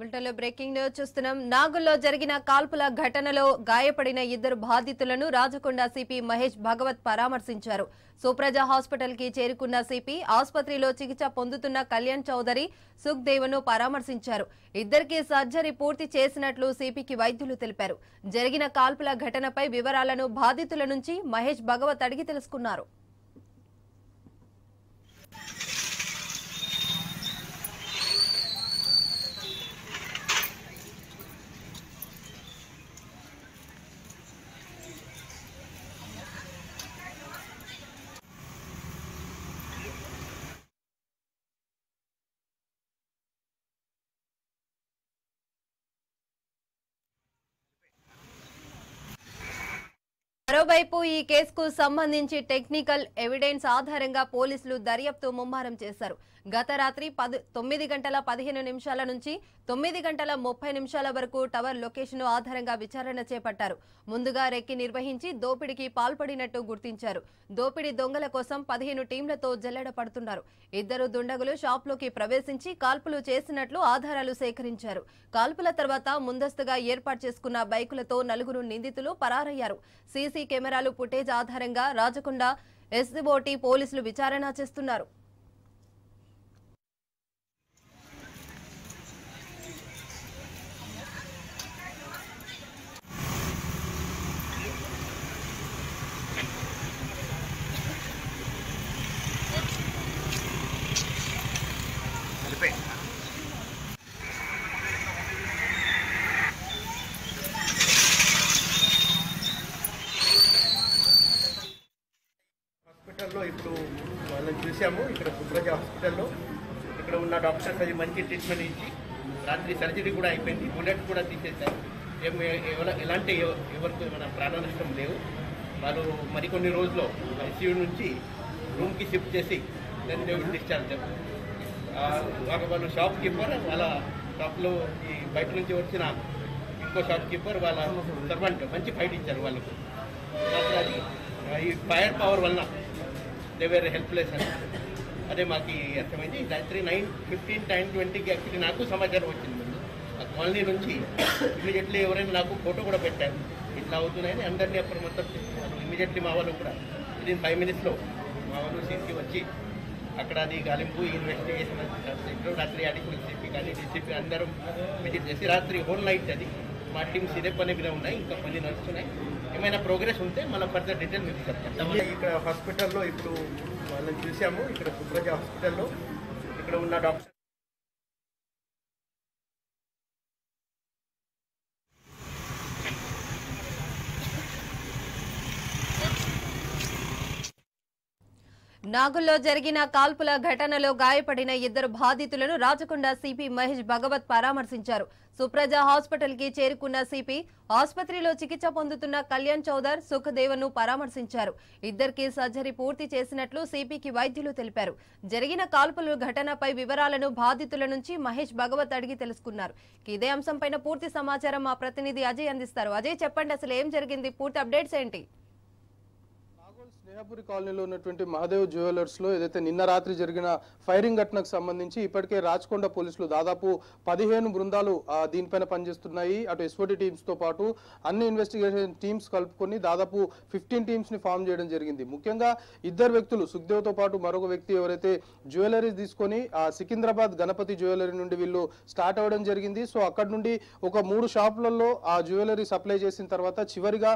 బులెటిన్లో breaking news చూస్తున్నాం. నాగుల్లో జరిగిన కాల్పుల ఘటనలో గాయపడిన ఇద్దరు బాధితులను రాజకొండ సిపి మహేష్ భగవత్ పరామర్శించారు. సుప్రజ హాస్పిటల్కి చేరుకున్న సిపి ఆసుపత్రిలో చికిత్స పొందుతున్న కళ్యాణ్ చౌదరి సుఖ్దేవ్ను పరామర్శించారు. ఇద్దరికి సర్జరీ పూర్తి చేసినట్లు సిపికి వైద్యులు తెలిపారు. జరిగిన కాల్పుల ఘటనపై వివరాలను బాధితుల నుంచి మహేష్ భగవత్ అడిగి తెలుసుకున్నారు. మరోవైపు ఈ కేసుకు సంబంధించి టెక్నికల్ ఎవిడెన్స్ ఆధారంగా పోలీసులు దర్యాప్తు ముమ్మరం చేశారు. గత రాత్రి పది తొమ్మిది గంటల పదిహేను నిమిషాల నుంచి తొమ్మిది గంటల ముప్పై నిమిషాల వరకు టవర్ లొకేషన్ ఆధారంగా విచారణ చేపట్టారు. ముందుగా రెక్కి నిర్వహించి దోపిడీకి పాల్పడినట్టు గుర్తించారు. దోపిడీ దొంగల కోసం పదిహేను టీంలతో జల్లెడ పడుతున్నారు. ఇద్దరు దుండగులు షాప్లోకి ప్రవేశించి కాల్పులు చేసినట్లు ఆధారాలు సేకరించారు. కాల్పుల తర్వాత ముందస్తుగా ఏర్పాటు చేసుకున్న బైకులతో నలుగురు నిందితులు పరారయ్యారు. సీసీ కెమెరాలు ఫుటేజ్ ఆధారంగా రాజకొండ ఎస్బోటి పోలీసులు విచారణ చేస్తున్నారు హాస్పిటల్లో ఇప్పుడు వాళ్ళని చూసాము ఇక్కడ సుబ్రజ హాస్పిటల్లో ఇక్కడ ఉన్న డాక్టర్స్ అది మంచి ట్రీట్మెంట్ ఇచ్చి రాత్రి సర్జరీ కూడా అయిపోయింది. బుల్లెట్ కూడా తీసేశారు. ఏం ఎలాంటి ఎవ- ఎవరికి మన ప్రాణ నష్టం లేవు. వాళ్ళు మరికొన్ని రోజుల్లో ఐసీయూ నుంచి రూమ్కి షిఫ్ట్ చేసి దాన్ని దేవుడు డిశ్చార్జ్ వాళ్ళు షాప్ కీపర్ వాళ్ళ షాప్లో ఈ బయట నుంచి వచ్చిన ఇంకో షాప్ కీపర్ వాళ్ళ సర్వెంట్ మంచి ఫైట్ ఇచ్చారు వాళ్ళకు. అది ఈ ఫైర్ పవర్ వలన దే వేర్ హెల్ప్లెస్ అని. అదే మాకు అర్థమైంది. రాత్రి నైన్ ఫిఫ్టీన్ టైన్ ట్వంటీకి యాక్చువల్లీ నాకు సమాచారం వచ్చింది ముందు. ఆ కాలనీ నుంచి ఇమీడియట్లీ ఎవరైనా నాకు ఫోటో కూడా పెట్టారు. ఇట్లా అవుతున్నాయని అందరినీ అప్రమత్తం చేస్తున్నారు ఇమీడియట్లీ మా వాళ్ళు కూడా విదిన్ ఫైవ్ మినిట్స్లో మా వాళ్ళు సీసీ వచ్చి అక్కడ అది గాలింపు ఇన్వెస్టిగేషన్ చేశారు. రాత్రి అడిషనల్ సిపి కానీ డిసిపి అందరం విజిట్ చేసి రాత్రి హోల్ నైట్ అది మా టీమ్స్ ఇదే పని మీద ఉన్నాయి ఇంకా పని నడుస్తున్నాయి ఏమైనా ప్రోగ్రెస్ ఉంటే మళ్ళీ ఫర్దర్ డీటెయిల్ మీకు చెప్తాం. ఇక్కడ హాస్పిటల్లో ఇప్పుడు వాళ్ళని చూసాము. ఇక్కడ సుప్రజ హాస్పిటల్లో ఇక్కడ ఉన్న డాక్టర్ నాగుల్లో జరిగిన కాల్పుల ఘటనలో గాయపడిన ఇద్దరు బాధితులను రాచకొండ సిపి మహేష్ భగవత్ పరామర్శించారు. సుప్రజ హాస్పిటల్కి చేరుకున్న సిపి ఆసుపత్రిలో చికిత్స పొందుతున్న కళ్యాణ్ చౌదర్ సుఖదేవను పరామర్శించారు. ఇద్దరికి సర్జరీ పూర్తి చేసినట్లు సిపికి వైద్యులు తెలిపారు. జరిగిన కాల్పుల ఘటనపై వివరాలను బాధితుల నుంచి మహేష్ భగవత్ అడిగి తెలుసుకున్నారు. ఇదే అంశంపైన పూర్తి సమాచారం మా ప్రతినిధి అజయ్ అందిస్తారు. అజయ్ చెప్పండి అసలు ఏం జరిగింది? పూర్తి అప్డేట్స్ ఏంటి? నాగోల్ స్నేహపురి కాలనీలో ఉన్నటువంటి మహాదేవ్ జ్యువెలర్స్లో ఏదైతే నిన్న రాత్రి జరిగిన ఫైరింగ్ ఘటనకు సంబంధించి ఇప్పటికే రాచకొండ పోలీసులు దాదాపు పదిహేను బృందాలు దీనిపైన పనిచేస్తున్నాయి. అటు ఎస్ఓటి టీమ్స్తో పాటు అన్ని ఇన్వెస్టిగేషన్ టీమ్స్ కలుపుకొని దాదాపు ఫిఫ్టీన్ టీమ్స్ని ఫామ్ చేయడం జరిగింది. ముఖ్యంగా ఇద్దరు వ్యక్తులు సుఖ్దేవ్తో పాటు మరొక వ్యక్తి ఎవరైతే జ్యువెలరీ తీసుకొని ఆ సికింద్రాబాద్ గణపతి జ్యువెలరీ నుండి వీళ్ళు స్టార్ట్ అవ్వడం జరిగింది. సో అక్కడ నుండి ఒక మూడు షాపులలో ఆ జ్యువెలరీ సప్లై చేసిన తర్వాత చివరిగా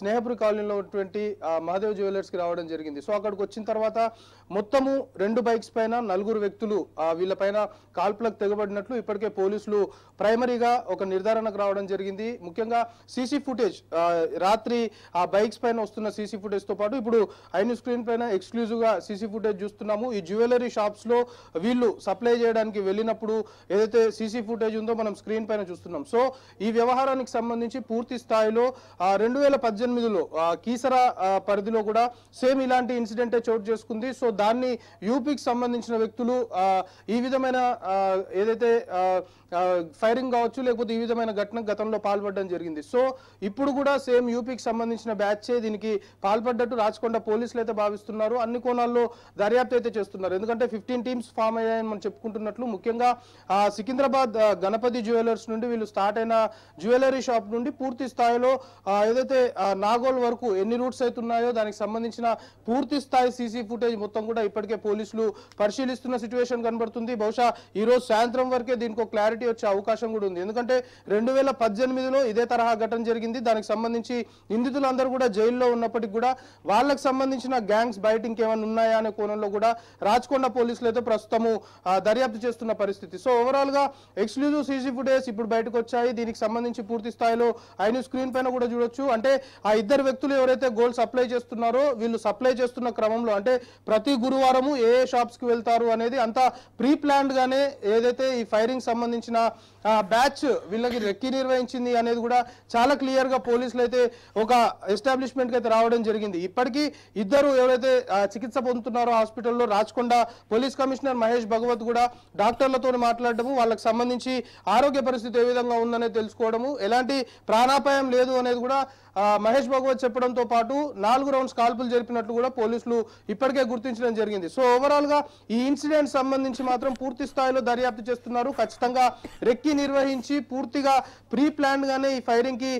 స్నేహపురి కాలనీలో ఉన్నటువంటి మహాదేవ్ జ్యువెలరీ కి రావడం జరిగింది. సో అక్కడికి వచ్చిన తర్వాత మొత్తము రెండు బైక్స్ పైన నలుగురు వ్యక్తులు వీళ్ళ వీళ్ళపైన కాల్పులకు తెగబడినట్లు ఇప్పటికే పోలీసులు ప్రైమరీగా ఒక నిర్ధారణకు రావడం జరిగింది. ముఖ్యంగా సీసీ ఫుటేజ్ రాత్రి ఆ బైక్స్ పైన వస్తున్న సీసీ ఫుటేజ్తో పాటు ఇప్పుడు ఐన్ స్క్రీన్ పైన ఎక్స్క్లూజివ్గా సీసీ ఫుటేజ్ చూస్తున్నాము. ఈ జ్యువెలరీ షాప్స్లో వీళ్ళు సప్లై చేయడానికి వెళ్ళినప్పుడు ఏదైతే సీసీ ఫుటేజ్ ఉందో మనం స్క్రీన్ పైన చూస్తున్నాం. సో ఈ వ్యవహారానికి సంబంధించి పూర్తి స్థాయిలో రెండు వేల పద్దెనిమిదిలో కీసరా పరిధిలో కూడా సేమ్ ఇలాంటి ఇన్సిడెంటే చోటు చేసుకుంది. సో దాన్ని యూపీకి సంబంధించిన వ్యక్తులు ఆ, ఈ విధమైన ఆ, ఏదైతే ఆ, ఫైరింగ్ కావచ్చు లేకపోతే ఈ విధమైన ఘటన గతంలో పాల్పడడం జరిగింది. సో ఇప్పుడు కూడా సేమ్ యూపీకి సంబంధించిన బ్యాచే దీనికి పాల్పడ్డట్టు రాచకొండ పోలీసులు అయితే భావిస్తున్నారు. అన్ని కోణాల్లో దర్యాప్తు అయితే చేస్తున్నారు. ఎందుకంటే ఫిఫ్టీన్ టీమ్స్ ఫామ్ అయ్యాయని మనం చెప్పుకుంటున్నట్లు ముఖ్యంగా సికింద్రాబాద్ గణపతి జ్యువెలర్స్ నుండి వీళ్ళు స్టార్ట్ అయిన జ్యువెలరీ షాప్ నుండి పూర్తి స్థాయిలో ఏదైతే నాగోల్ వరకు ఎన్ని రూట్స్ అయితే ఉన్నాయో దానికి సంబంధించిన పూర్తి స్థాయి సీసీ ఫుటేజ్ మొత్తం కూడా ఇప్పటికే పోలీసులు పరిశీలిస్తున్న సిచ్యువేషన్ కనబడుతుంది. బహుశా ఈ రోజు సాయంత్రం వరకే దీనికి క్లారిటీ క్లారిటీ వచ్చే అవకాశం కూడా ఉంది. ఎందుకంటే రెండు వేల పద్దెనిమిదిలో ఇదే తరహా ఘటన జరిగింది. దానికి సంబంధించి నిందితులందరూ కూడా జైల్లో ఉన్నప్పటికీ కూడా వాళ్ళకి సంబంధించిన గ్యాంగ్స్ బయట ఇంకేమైనా ఉన్నాయా అనే కోణంలో కూడా రాచకొండ పోలీసులు అయితే ప్రస్తుతము దర్యాప్తు చేస్తున్న పరిస్థితి. సో ఓవరాల్గా ఎక్స్క్లూజివ్ సీసీ ఫుటేజ్ ఇప్పుడు బయటకు వచ్చాయి. దీనికి సంబంధించి పూర్తి స్థాయిలో ఐను స్క్రీన్ పైన కూడా చూడొచ్చు. అంటే ఆ ఇద్దరు వ్యక్తులు ఎవరైతే గోల్డ్ సప్లై చేస్తున్నారో వీళ్ళు సప్లై చేస్తున్న క్రమంలో అంటే ప్రతి గురువారము ఏ ఏ షాప్స్కి వెళ్తారు అనేది అంతా ప్రీ ప్లాన్డ్ గానే ఏదైతే ఈ ఫైరింగ్ సంబంధించి సంబంధించిన బ్యాచ్ వీళ్ళకి రెక్కి నిర్వహించింది అనేది కూడా చాలా క్లియర్గా పోలీసులు అయితే ఒక ఎస్టాబ్లిష్మెంట్ అయితే రావడం జరిగింది. ఇప్పటికీ ఇద్దరు ఎవరైతే చికిత్స పొందుతున్నారో హాస్పిటల్లో రాచకొండ పోలీస్ కమిషనర్ మహేష్ భగవత్ కూడా డాక్టర్లతో మాట్లాడటము వాళ్ళకి సంబంధించి ఆరోగ్య పరిస్థితి ఏ విధంగా ఉందనేది తెలుసుకోవడము ఎలాంటి ప్రాణాపాయం లేదు అనేది కూడా మహేష్ భగవత్ చెప్పడంతో పాటు నాలుగు రౌండ్స్ కాల్పులు జరిపినట్లు కూడా పోలీసులు ఇప్పటికే గుర్తించడం జరిగింది. సో ఓవరాల్గా ఈ ఇన్సిడెంట్ సంబంధించి మాత్రం పూర్తి స్థాయిలో దర్యాప్తు చేస్తున్నారు. ఖచ్చితంగా రెక్కి నిర్వహించి పూర్తిగా ప్రీ ప్లాన్ గానే ఈ ఫైరింగ్కి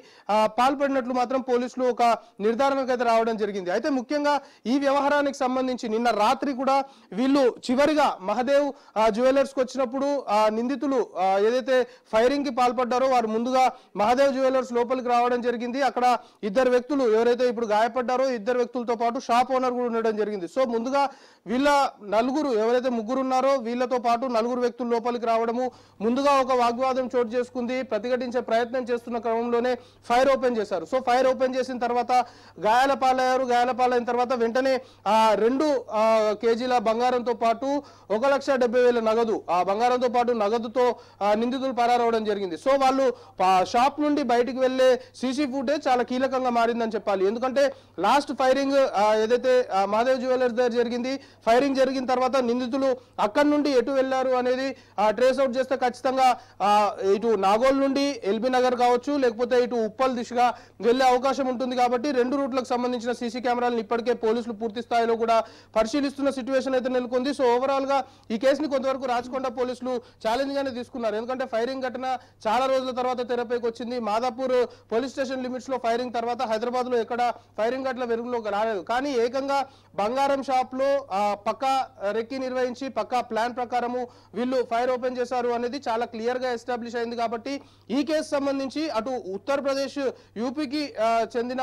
పాల్పడినట్లు మాత్రం పోలీసులు ఒక నిర్ధారణకు అయితే రావడం జరిగింది. అయితే ముఖ్యంగా ఈ వ్యవహారానికి సంబంధించి నిన్న రాత్రి కూడా వీళ్ళు చివరిగా మహదేవ్ జ్యువెలర్స్కు వచ్చినప్పుడు ఆ నిందితులు ఏదైతే ఫైరింగ్కి పాల్పడ్డారో వారు ముందుగా మహదేవ్ జ్యువెలర్స్ లోపలికి రావడం జరిగింది. అక్కడ ఇద్దరు వ్యక్తులు ఎవరైతే ఇప్పుడు గాయపడ్డారో ఇద్దరు వ్యక్తులతో పాటు షాప్ ఓనర్ కూడా ఉండడం జరిగింది. సో ముందుగా వీళ్ళ నలుగురు ఎవరైతే ముగ్గురు ఉన్నారో వీళ్ళతో పాటు నలుగురు వ్యక్తులు లోపలికి రావడము ముందుగా ఒక వాగ్వాదం చోటు చేసుకుంది ప్రతిఘటించే ప్రయత్నం చేస్తున్న క్రమంలోనే ఫైర్ ఓపెన్ చేశారు. సో ఫైర్ ఓపెన్ చేసిన తర్వాత గాయాల పాలయ్యారు గాయాల పాలైన తర్వాత వెంటనే ఆ రెండు కేజీల బంగారంతో పాటు ఒక లక్ష డెబ్బై వేల నగదు ఆ బంగారంతో పాటు నగదుతో నిందితులు పరారవడం జరిగింది. సో వాళ్ళు షాప్ నుండి బయటికి వెళ్ళే సీసీ ఫుటేజ్ చాలా కీలకంగా మారిందని చెప్పాలి. ఎందుకంటే లాస్ట్ ఫైరింగ్ ఏదైతే మాధవ్ జ్యువెలర్స్ దగ్గర జరిగింది ఫైరింగ్ జరిగిన తర్వాత నిందితులు అక్కడి నుండి ఎటు వెళ్ళారు అనేది ట్రేస్ అవుట్ చేస్తే ఖచ్చితంగా ఆ, ఇటు నాగోల్ నుండి ఎల్బీ నగర్ కావచ్చు లేకపోతే ఇటు ఉప్పల్ దిశగా వెళ్ళే అవకాశం ఉంటుంది కాబట్టి రెండు రూట్లకు సంబంధించిన సీసీ కెమెరాలను ఇప్పటికే పోలీసులు పూర్తి స్థాయిలో కూడా పరిశీలిస్తున్న సిచ్యువేషన్ అయితే నెలకొంది. సో ఓవరాల్గా ఈ కేసుని కొంతవరకు రాచకొండ పోలీసులు ఛాలెంజ్ గానే తీసుకున్నారు. ఎందుకంటే ఫైరింగ్ ఘటన చాలా రోజుల తర్వాత తెరపైకి వచ్చింది. మాదాపూర్ పోలీస్ స్టేషన్ లిమిట్స్లో ఫైరింగ్ తర్వాత హైదరాబాద్లో ఎక్కడ ఫైరింగ్ ఘటన వెలుగులో రాలేదు కానీ ఏకంగా బంగారం షాప్లో పక్కా రెక్కి నిర్వహించి పక్కా ప్లాన్ ప్రకారము వీళ్ళు ఫైర్ ఓపెన్ చేశారు అనేది చాలా క్లియర్గా ఎస్టాబ్లిష్ అయింది కాబట్టి ఈ కేసు సంబంధించి అటు ఉత్తరప్రదేశ్ యూపీకి చెందిన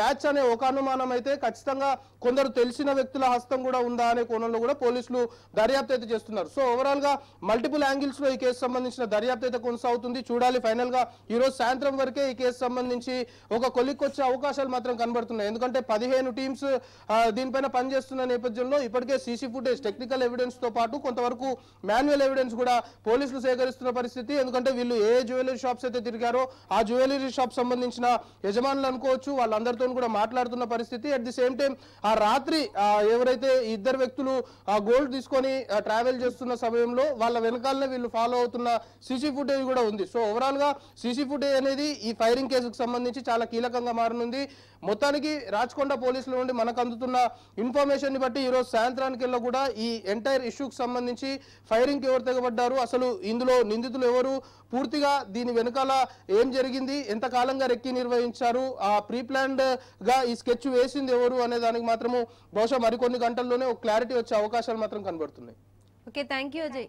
బ్యాచ్ అనే ఒక అనుమానం అయితే ఖచ్చితంగా కొందరు తెలిసిన వ్యక్తుల హస్తం కూడా ఉందా అనే కోణంలో కూడా పోలీసులు దర్యాప్తు అయితే చేస్తున్నారు. సో ఓవరాల్గా మల్టిపుల్ యాంగిల్స్లో ఈ కేసు సంబంధించిన దర్యాప్తు అయితే కొనసాగుతుంది. చూడాలి ఫైనల్గా ఈ రోజు సాయంత్రం వరకే ఈ కేసు సంబంధించి ఒక కొలిక్కొచ్చే అవకాశాలు మాత్రం కనబడుతున్నాయి. ఎందుకంటే పదిహేను టీమ్స్ దీనిపైన పనిచేస్తున్న నేపథ్యంలో ఇప్పటికే సీసీ ఫుటేజ్ టెక్నికల్ ఎవిడెన్స్తో పాటు కొంతవరకు మాన్యువల్ ఎవిడెన్స్ కూడా పోలీసులు సేకరిస్తున్న పరిస్థితి. ఎందుకంటే వీళ్ళు ఏ జ్యువెలరీ షాప్స్ అయితే తిరిగారో ఆ జ్యువెలరీ షాప్ సంబంధించిన యజమానులు అనుకోవచ్చు వాళ్ళందరితో కూడా మాట్లాడుతున్న పరిస్థితి. అట్ ది సేమ్ టైం ఆ రాత్రి ఎవరైతే ఇద్దరు వ్యక్తులు ఆ గోల్డ్ తీసుకొని ట్రావెల్ చేస్తున్న సమయంలో వాళ్ళ వెనకాలనే వీళ్ళు ఫాలో అవుతున్న సీసీ ఫుటేజ్ కూడా ఉంది. సో ఓవరాల్గా సీసీ ఫుటేజ్ అనేది ఈ ఫైరింగ్ కేసుకు సంబంధించి చాలా కీలకంగా మారనుంది. మొత్తానికి రాచకొండ పోలీసుల నుండి మనకు అందుతున్న ఇన్ఫర్మేషన్ని బట్టి ఈ రోజు సాయంత్రానికి కూడా ఈ ఎంటైర్ ఇష్యూకి సంబంధించి ఫైరింగ్ ఎవరు తెగబడ్డారు? అసలు ఇందులో నిందితులు ఎవరు? పూర్తిగా దీని వెనకాల ఏం జరిగింది? ఎంతకాలంగా రెక్కి నిర్వహించారు? ఆ ప్రీ గా ఈ స్కెచ్ వేసింది ఎవరు అనే దానికి మాత్రము బహుశా మరికొన్ని గంటల్లోనే ఒక క్లారిటీ వచ్చే అవకాశాలు మాత్రం కనబడుతున్నాయి. Okay thank you Ajay.